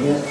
Yes,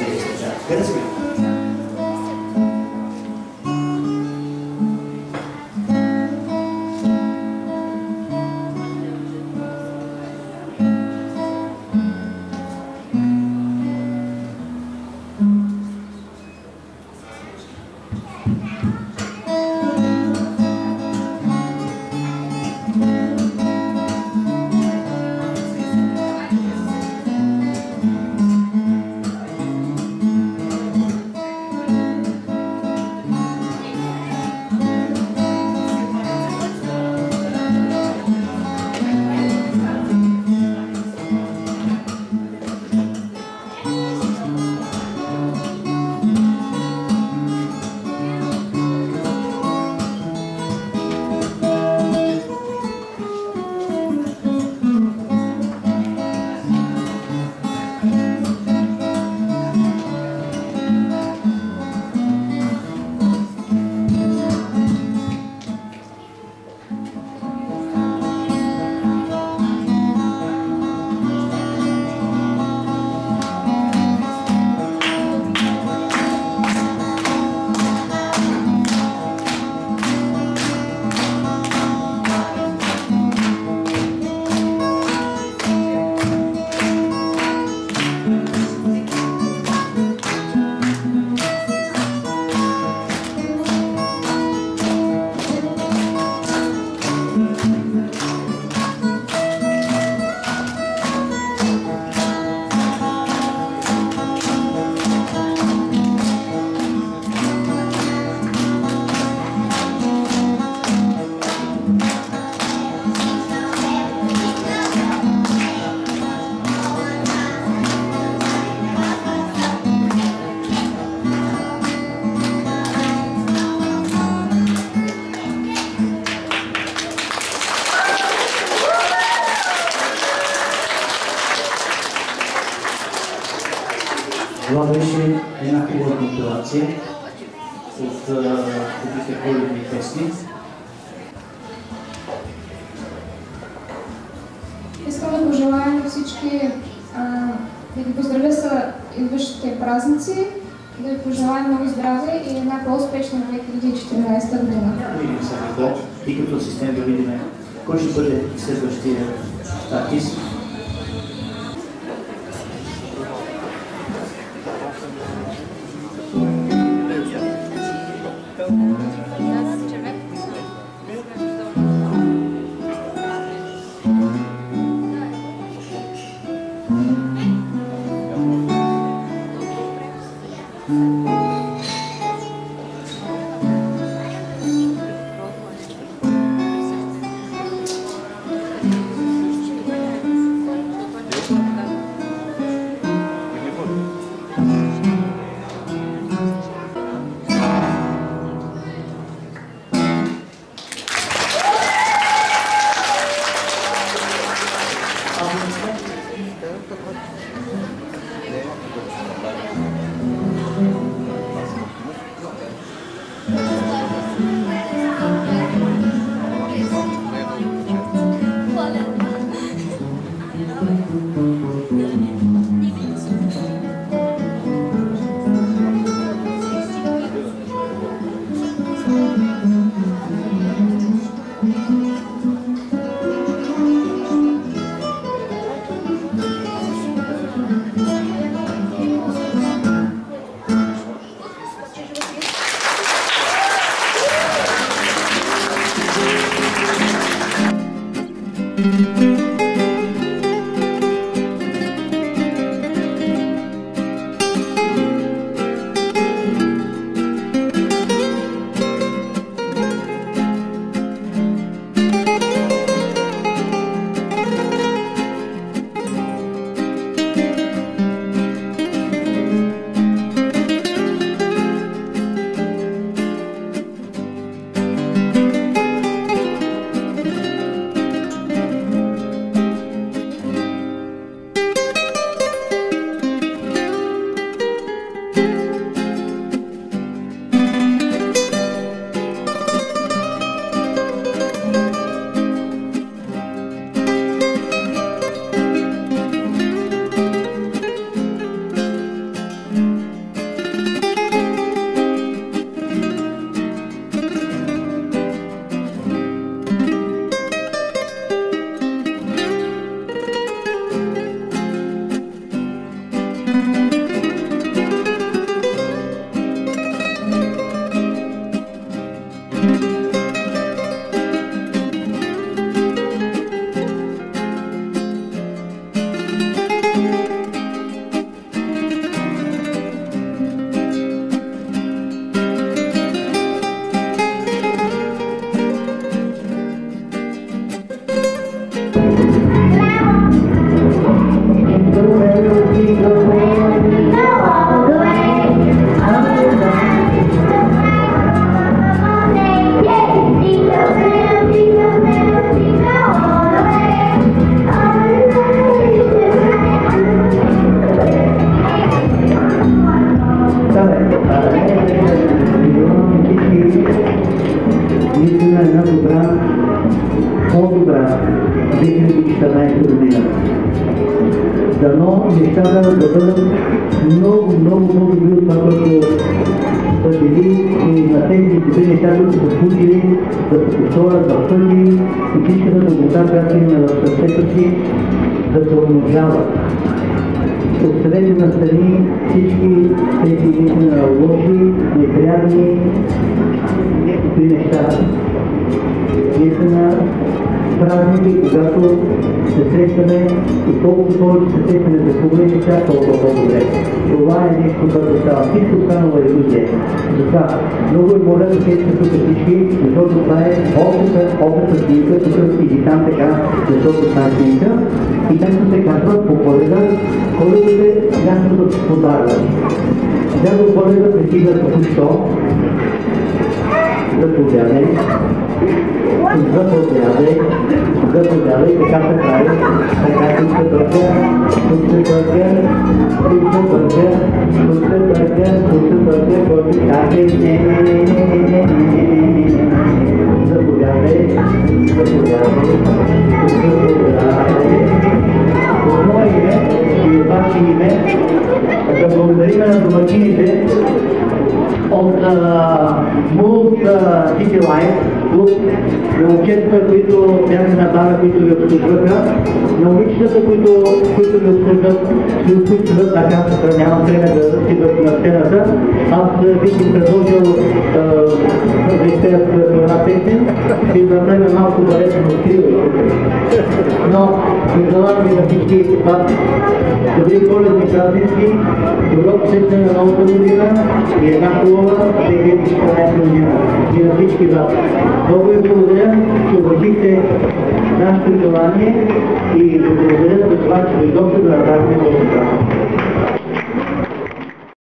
Компилация от такива коледни песни. Искам да пожелая на всички а, да ги поздравя за идващите празници, да ви пожелая много здраве и една по-успешна 2014 година. Видим сега какво. И като асистент да видим кой ще бъде следващия артист. Дано нещата да бъдат много, много, много добри от това, което са били и на тези добри неща, които са случили, да се повторят в пъти и всичката дългота, която имаме в сърцето си, да се умножават. Оставете на страни всички тези наистина лоши, неприятни, някакви неща. Наистина празници, когато се срещаме и колкото повече се срещаме за хубави неща, толкова по-добре. Това е нещо, което става. Всичко останало е иллюзия. Затова много ви моля да срещате тук всички, защото това е общата, общата снимка, тук и там така, защото това е снимка. И както се казва, по коледа, коледата е мястото да подарва. Дядо коледа пристига току-що, заповядай, заповядай, lagi kita berlari dengan tujuh bagian, tujuh bagian, tujuh bagian, tujuh bagian, tujuh bagian body kaki. Sebudaya, sebudaya. На момчетата, които бяха на бара, които ви обслужваха, на момичетата, които, които ви обслужват, ви обслужват, така нямам време да стигат на сцената. Аз бих им предложил да изпеят една песен и да направим малко балетно откриване. Но пожелавам ви на всички вас добри коледни празници, добро посещане на новата година и една хубава 2014 година. И на всички вас. Много ви благодаря, че уважихте нашето желание и благодаря за това, че дойдохте да направите този